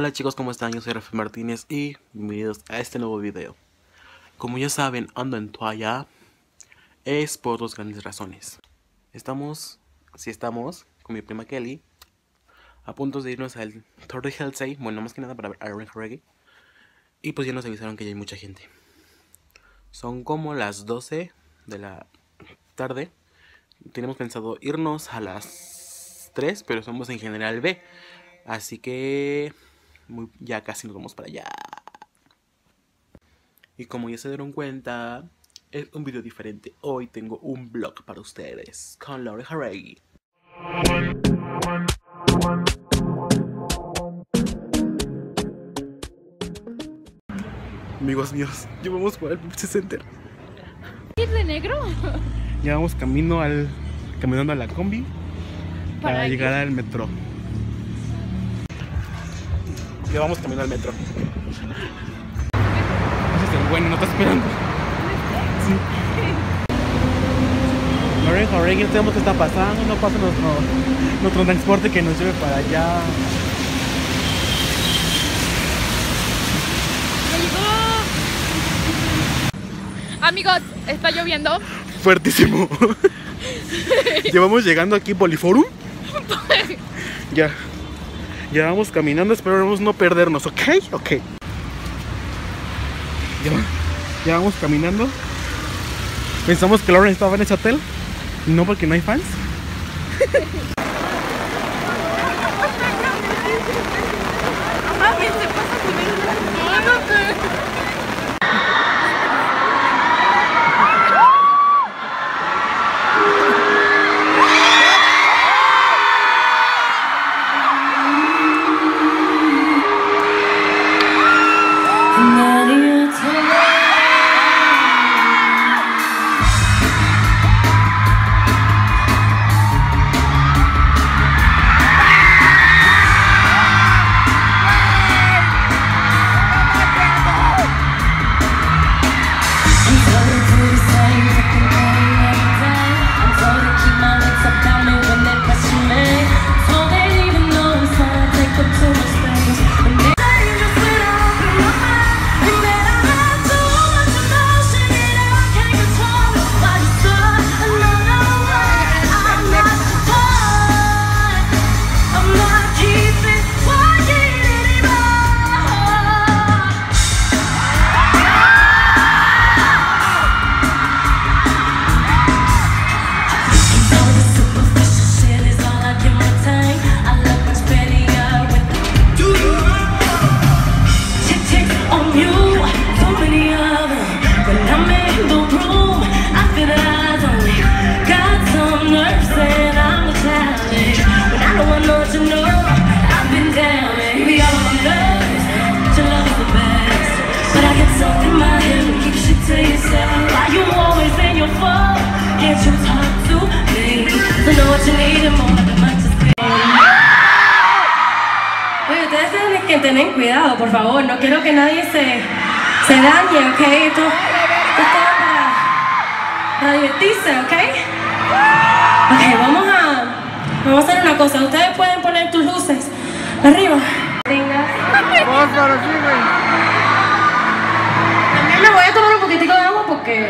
Hola chicos, ¿cómo están? Yo soy Rafael Martínez y bienvenidos a este nuevo video. Como ya saben, ando en toalla. Es por dos grandes razones. Estamos, si estamos, con mi prima Kelly, a punto de irnos al Tour de Hellsay, bueno, más que nada para ver Iron Reggae. Y pues ya nos avisaron que ya hay mucha gente. Son como las 12 de la tarde. Tenemos pensado irnos a las 3, pero somos en general B. Así que ya casi nos vamos para allá. Y como ya se dieron cuenta, es un video diferente. Hoy tengo un vlog para ustedes con Laura Harrey. Amigos míos, llevamos por el Pepsi Center. ¿Ir de negro? Ya vamos camino al. caminando a la combi para, ¿Para llegar al metro. Ya vamos camino al metro. Ese es el bueno, no está esperando. Sí. Lorraine Jorge, no sabemos qué está pasando, no pasa nuestro, nuestro transporte que nos lleve para allá. ¡Me llegó! Amigos, está lloviendo. Fuertísimo. Llevamos llegando aquí Poliforum. Ya. Ya vamos caminando, esperamos no perdernos, ¿ok? Ok. Ya, ya vamos caminando. Pensamos que Lauren estaba en ese hotel. No porque no hay fans. Ustedes tienen que tener cuidado, por favor. No quiero que nadie se, se dañe, ¿ok? Esto, esto es para, para divertirse, ¿ok? Ok, vamos a, vamos a hacer una cosa. Ustedes pueden poner tus luces arriba. También me voy a tomar un poquitico de agua porque...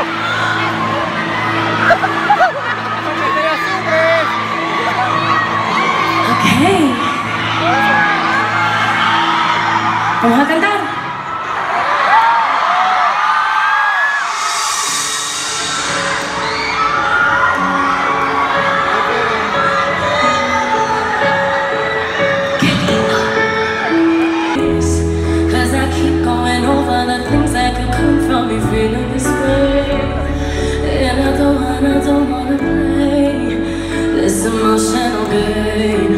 Ok. Play this emotional game.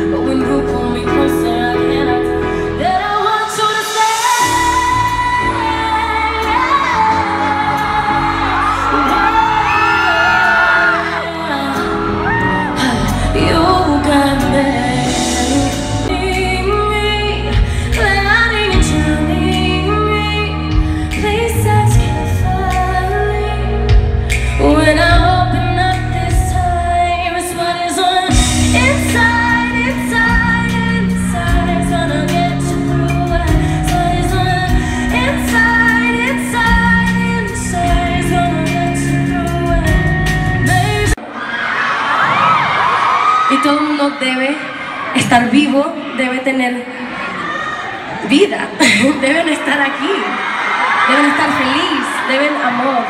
vivo debe tener vida, deben estar aquí, deben estar feliz, deben amor.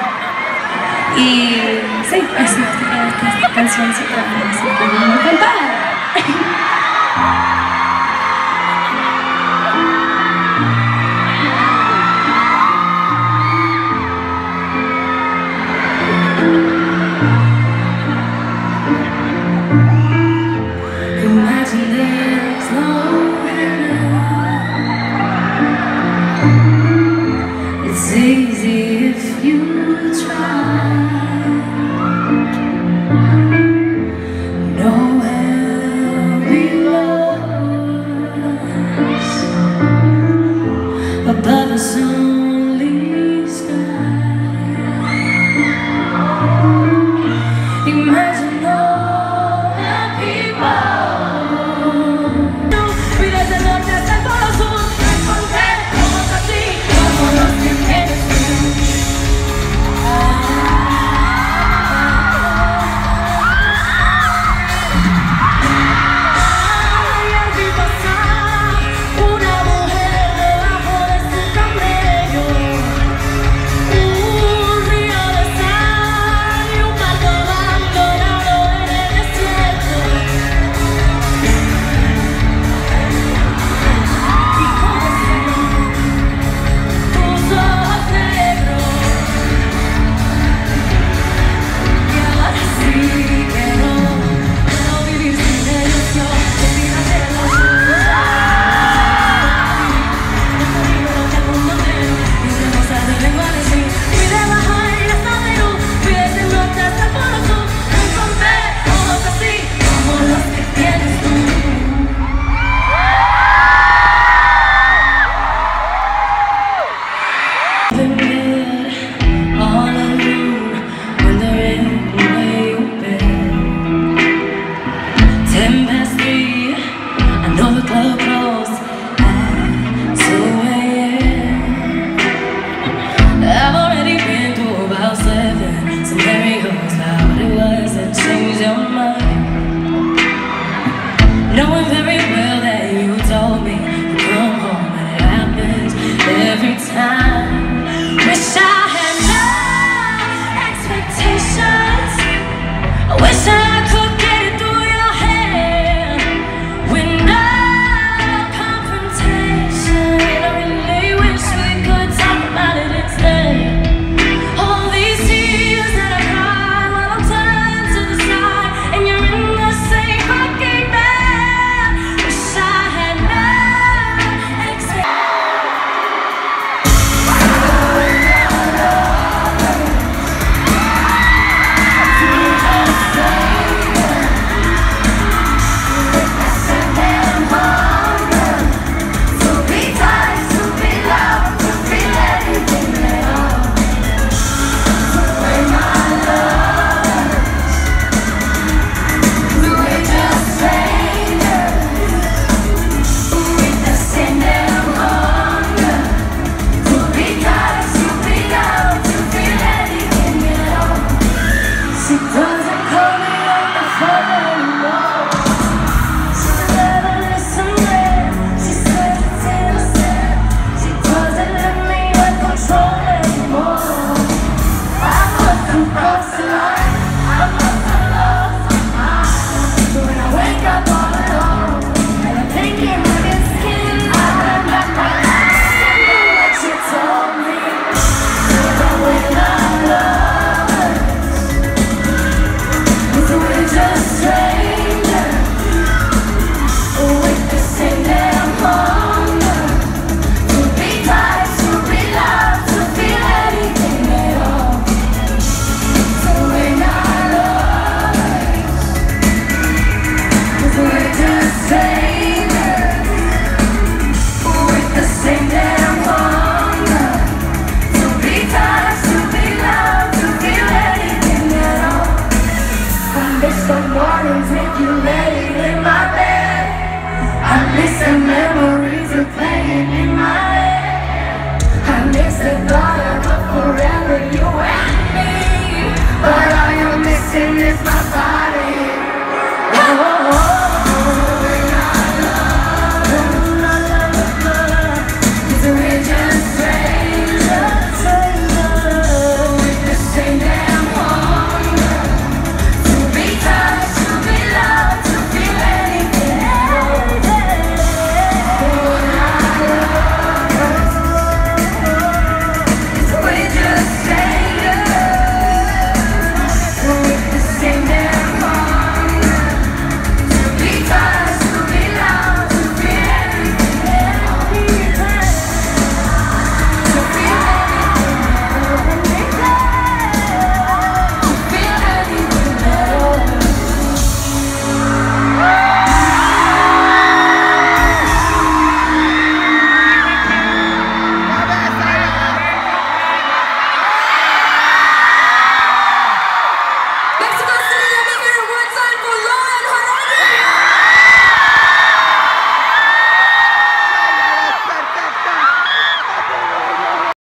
Y sí, así esta canción se trata, se